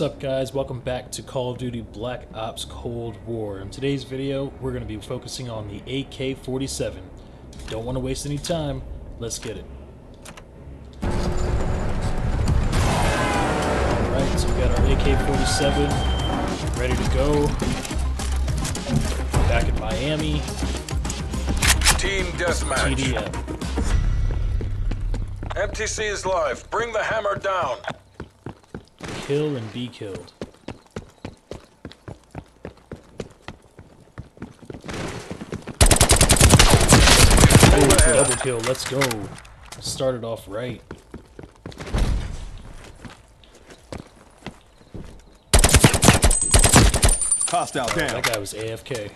What's up guys, welcome back to Call of Duty Black Ops Cold War. In today's video, we're going to be focusing on the AK-47. Don't want to waste any time, let's get it. Alright, so we got our AK-47 ready to go. Back in Miami, Team Deathmatch. TDM. MTC is live. Bring the hammer down. Kill and be killed. Oh, double kill, let's go. Started off right. Hostile down. That guy was AFK.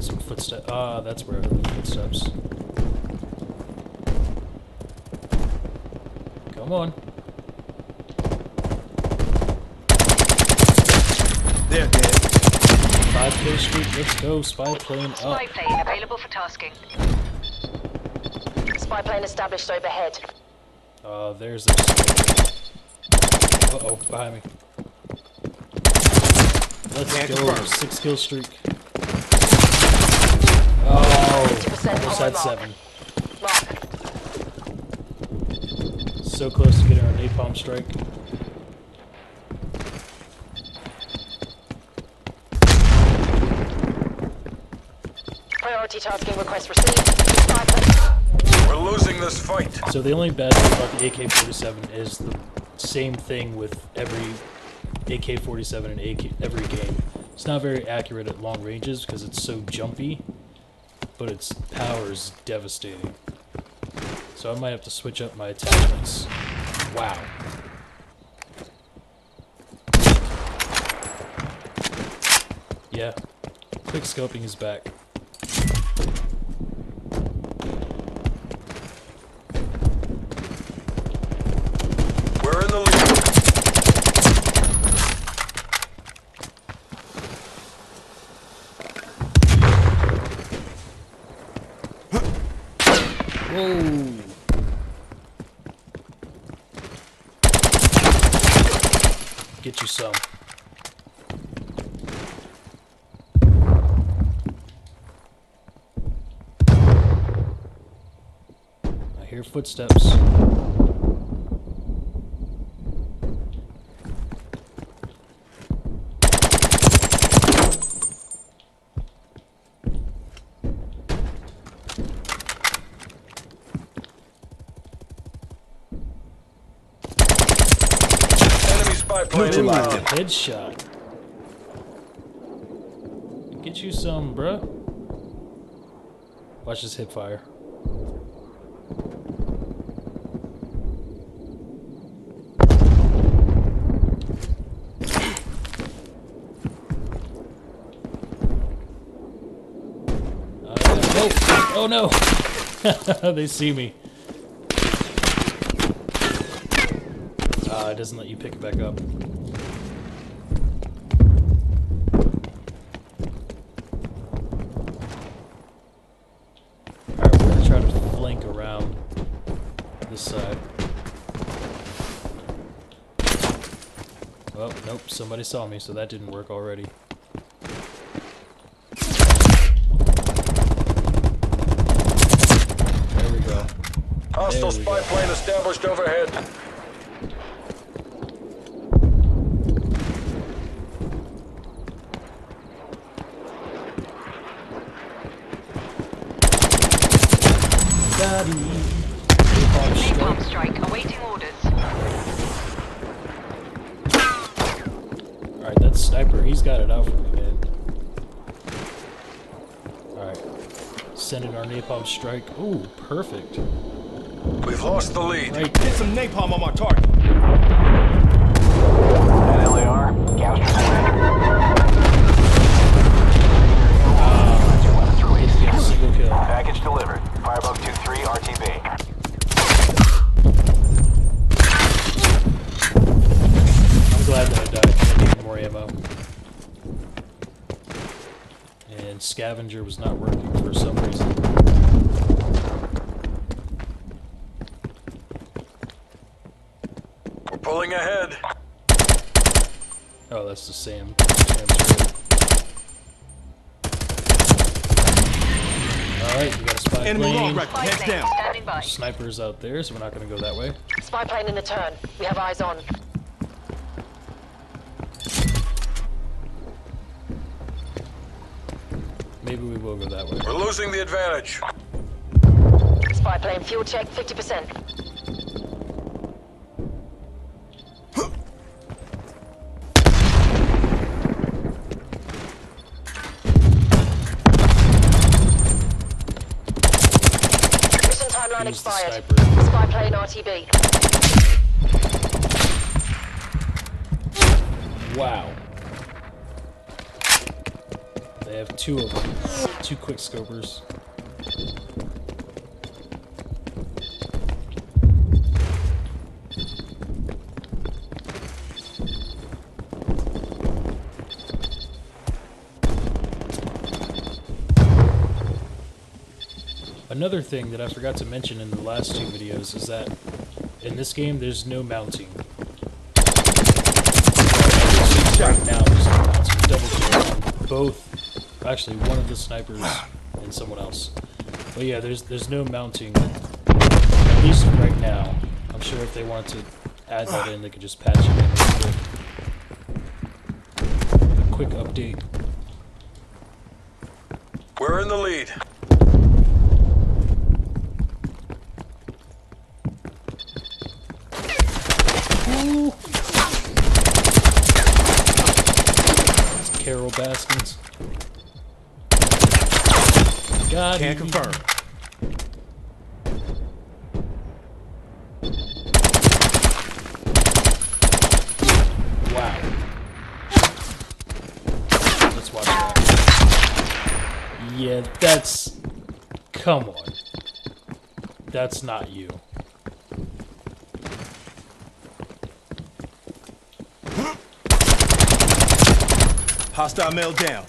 Heard some footsteps. Ah, that's where I heard the footsteps. Come on. They're dead. Five kill streak, let's go. Spy plane up. Spy plane available for tasking. Spy plane established overhead. Uh, there's a. Uh oh, behind me. Let's go. Six kill streak. Oh, almost had seven. Mark. So close to getting our napalm strike. Priority tasking request received. We're losing this fight. So the only bad thing about the AK-47 is the same thing with every AK-47 in AK, every game. It's not very accurate at long ranges because it's so jumpy, but its power is devastating. So I might have to switch up my attachments. Wow. Yeah, quick scoping is back. We're in the lead. Get you some. I hear footsteps. Enemy spy plane Neutralized inbound. him. Headshot. Get you some, bruh. Watch this hip fire. Uh, oh, oh no! they see me. Ah, it doesn't let you pick it back up. Alright, we're gonna try to flank around this side. Oh, nope, somebody saw me, so that didn't work already. There we go. Hostile spy plane established overhead. Napalm strike. Napalm strike awaiting orders. Alright, that sniper, he's got it out for me, man. Alright. Sending our napalm strike. Ooh, perfect. We've lost the lead. Right Get some napalm on my target. LAR, ah, single kill. Package delivered. Firebug 2-3 RTB. I'm glad that I died. I need more ammo. And scavenger was not working for some reason. We're pulling ahead. Oh, that's the same. same Alright, we got a spy Enemy plane. long rifle. Spy Heads down. standing by. Snipers out there, so we're not going to go that way. Spy plane in the turn. We have eyes on. Maybe we will go that way. We're losing the advantage. Spy plane fuel check 50%. Wow. They have two of them. Two quick scopers. Another thing that I forgot to mention in the last two videos is that in this game there's no mounting. Right now. Double kill on both. Actually, one of the snipers and someone else. But yeah, there's there's no mounting. At least right now. I'm sure if they wanted to add that in, they could just patch it in. A quick update. We're in the lead. God. Can't confirm. Wow. Let's watch that. Yeah, that's. Come on. That's not you. Hostile male down.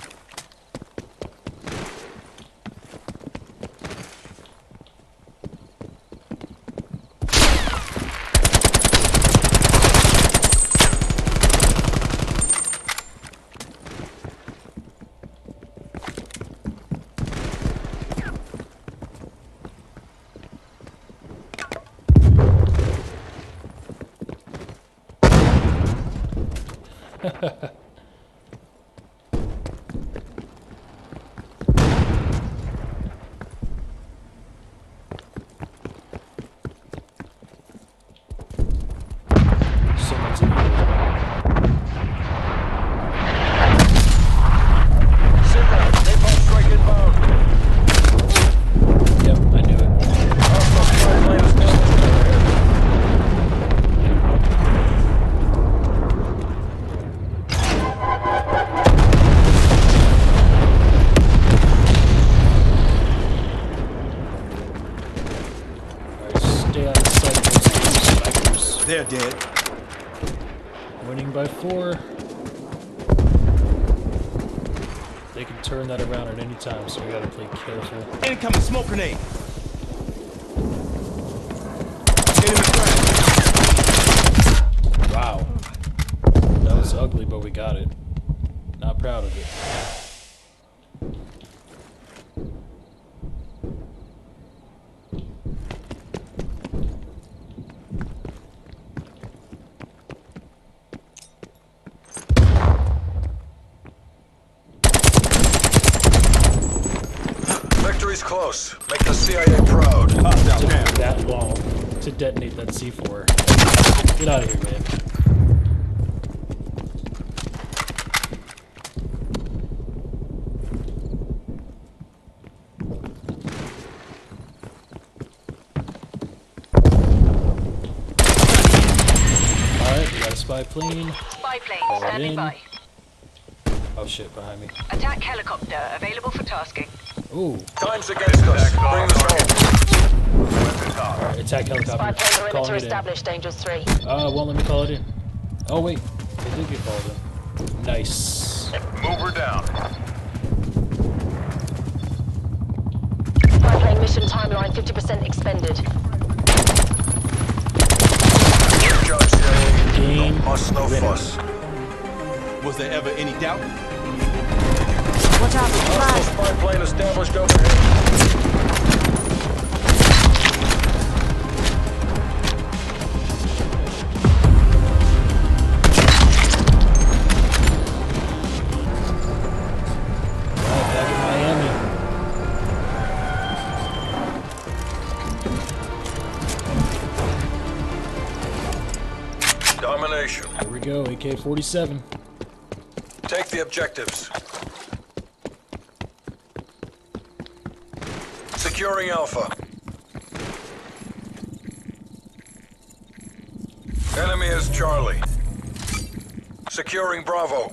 Someone's in here. Signal. Napalm strike inbound. Yep, I knew it. Hostile spy plane is established overhead. Alright, stay out of sight of those damn snipers. They're dead. Winning by four. They can turn that around time, so we gotta play careful. Incoming smoke grenade. Enemy ground. Wow. That was ugly, but we got it. Not proud of it. Victory's close. Make the CIA proud. Hostile down. That long to detonate that C4. Get out of here, man. Alright, we got a spy plane. Spy plane Call standing in. by. Oh shit, behind me. Attack helicopter available for tasking. Ooh, Time's against us. Bring this home. alright, attack Spy helicopter. plane perimeter Calling it in. established. Angels 3. Uh, won't let me call it in. Oh wait, they did get called in. Nice. Move her down. Mission timeline 50% expended. Good job, CIA. Game No muss, no fuss. Was there ever any doubt? Watch out, Hostile flash. spy plane established overhead. Right, Miami. Domination. Here we go, AK-47. Take the objectives. Securing Alpha. Enemy is Charlie. Securing Bravo.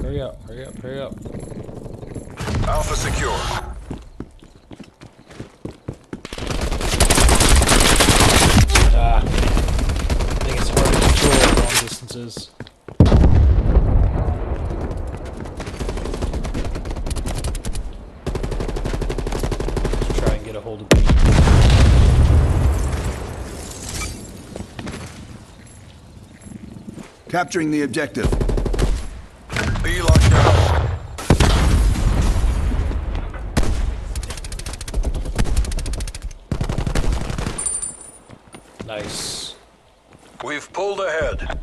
Hurry up, hurry up, hurry up. Alpha secure. Ah. I think it's hard to control long distances. Let's try and get a hold of B. Capturing the objective. B locked down. Nice. We've pulled ahead.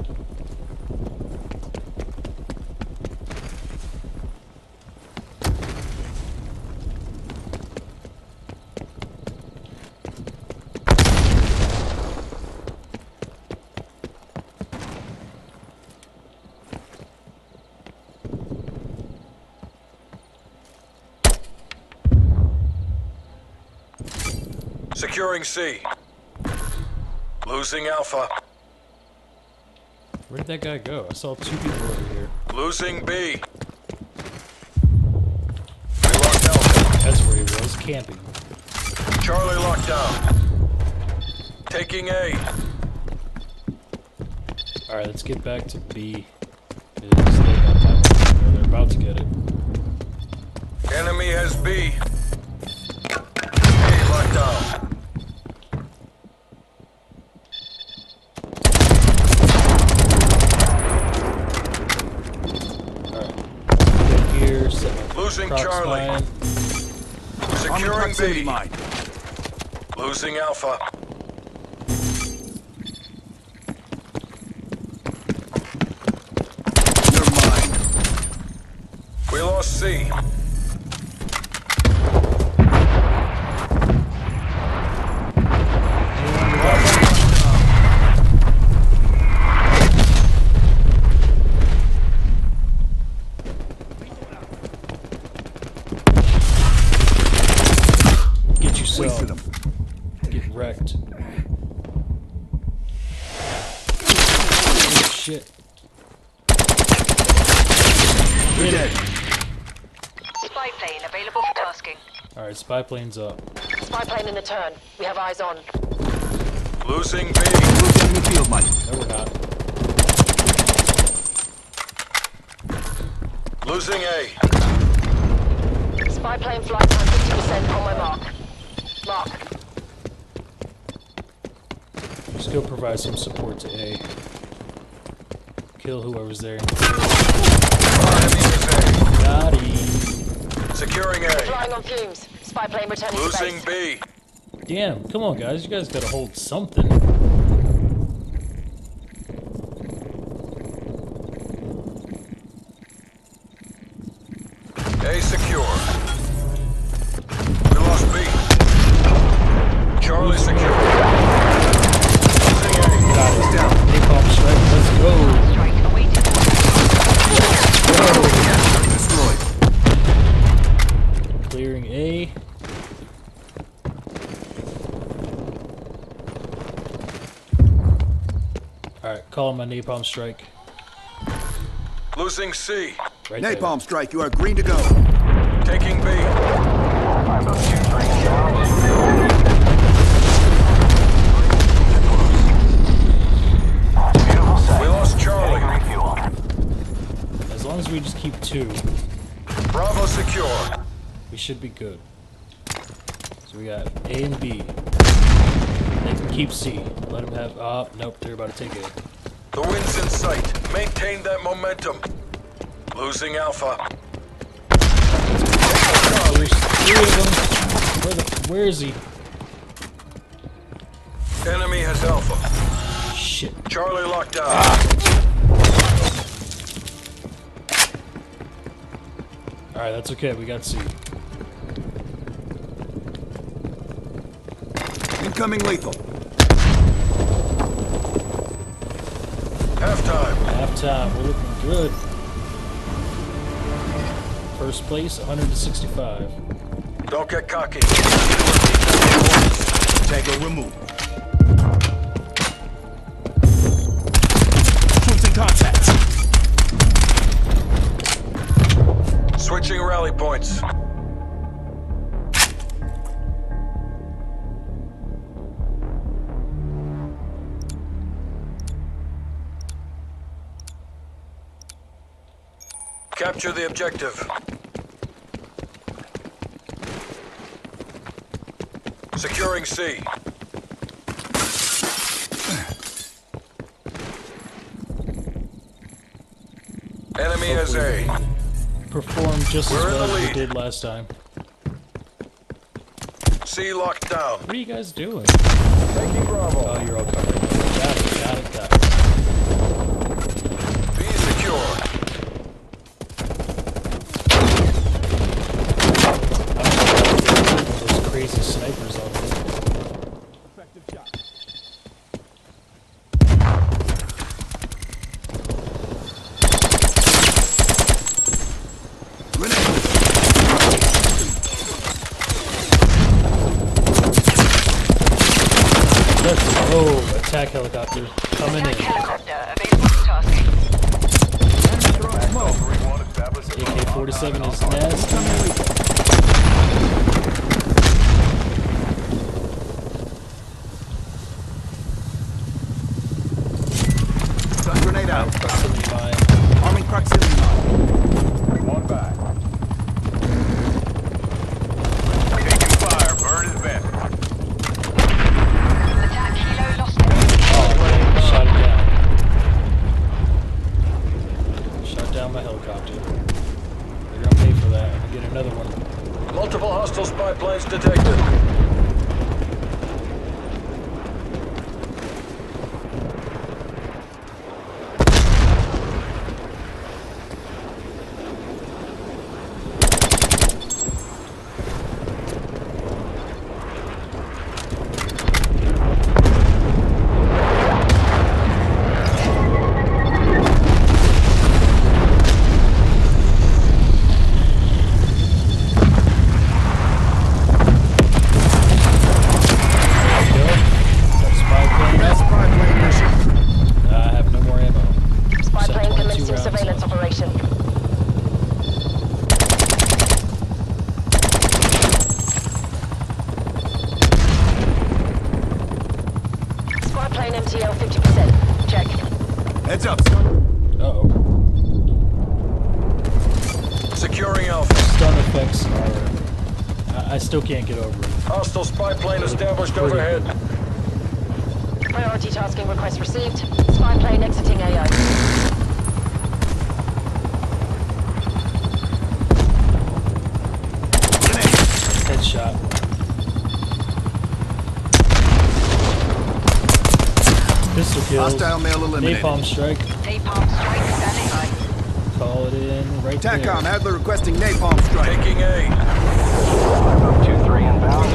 Securing C. Losing Alpha. Where did that guy go? I saw two people over here. Losing B. We locked Alpha. That's where he was, camping. Charlie locked down. Taking A. Alright, let's get back to B. It is they got time. Or They're about to get it. Enemy has B. A locked down. Alright. Get here, set my Losing Charlie. spine. Army Securing proximity B. mine. Losing Alpha. You're mine. We lost C. Get Wasted yourself. them. Get wrecked. Oh, shit. You're dead. Spy plane available for tasking. Alright, spy plane's up. Spy plane in the turn. We have eyes on. Losing B. Look enemy field mine. No, we're not. Losing A. Spy plane flight time 50% on my mark. Mark. Just go provide some support to A. Kill whoever's there. Enemy is Got him. Securing A. Flying on fumes. Spy plane returning to Losing base. B. Damn, come on guys, you guys gotta hold something. My napalm strike. Losing C. Right there. Napalm strike. You are green to go. Taking B. Bravo 2-3 down. Beautiful sight. We lost Charlie. Refuel. As long as we just keep two, Bravo secure. we should be good. So we got A and B. They can keep C. Let them have. Oh, nope, they're about to take A. The wind's in sight. Maintain that momentum. Losing Alpha. Oh, there's three of them. Where, the, where is he? Enemy has Alpha. Shit. Charlie locked down. Alright, that's okay. We got C. Incoming lethal. Halftime. Half time. We're looking good. First place, 165. Don't get cocky. Tango removed. Troops in contact. Switching rally points. Capture the objective. Securing C. Enemy has A. Perform just as We're in well as we did last time. C locked down. What are you guys doing? Taking Bravo. Oh, you're all covered. Got it, got it, got it. B secure. Those crazy snipers on me. Let's. Attack helicopter coming Attack in. helicopter available for tasking. AK-47 is nasty. Stun grenade out. Proximity mine. Arming proximity mine. One back. Taking fire. Bird is bent. Attack helo lost. Oh, man. Shot it down. Shot down my helicopter. They're gonna pay for that. I'm gonna get another one. Multiple hostile spy planes detected. There you go. Got a spy plane. That's spy plane mission. I have no more ammo. Spy Set plane 22 commencing rounds surveillance left. operation. Spy plane MTL 50%. Check. Heads up, son. Uh-oh. Securing Alpha. Stun effects are... I, I still can't get over it. Hostile spy plane established overhead. Priority tasking request received. Spy plane exiting AO. Headshot. Pistol kills. Hostile male eliminated. Napalm strike. Napalm strike standing by. Call it in right TACOM, there. Adler requesting napalm strike. Taking A. 5023 inbound.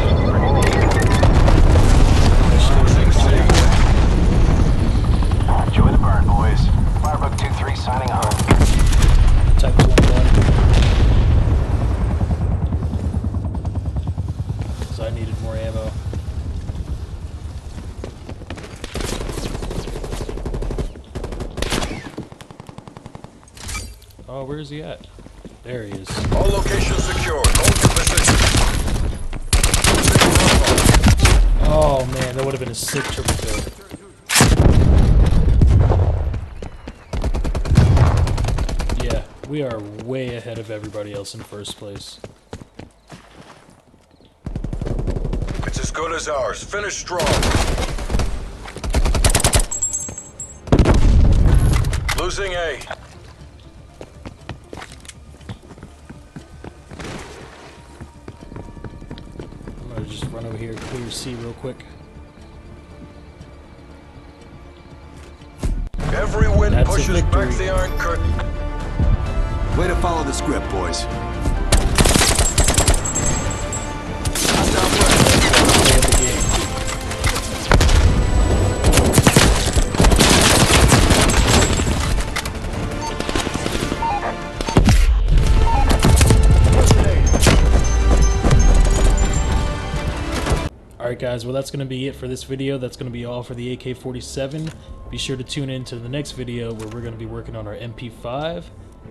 Losing C. Enjoy the burn, boys. Firebug 23 signing off. Type 21. So I needed more ammo. Oh, where is he at? There he is. All locations secured. Hold your position. Oh man, that would have been a sick triple kill. Yeah, we are way ahead of everybody else in first place. It's as good as ours. Finish strong. Losing A. C real quick. Every win That's a pushes back the Iron Curtain. Way to follow the script, boys. Alright guys, well that's going to be it for this video. That's going to be all for the AK-47. Be sure to tune in to the next video where we're going to be working on our MP5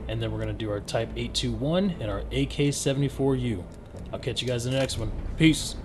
and then we're going to do our Type 821 and our AK-74U. I'll catch you guys in the next one. Peace!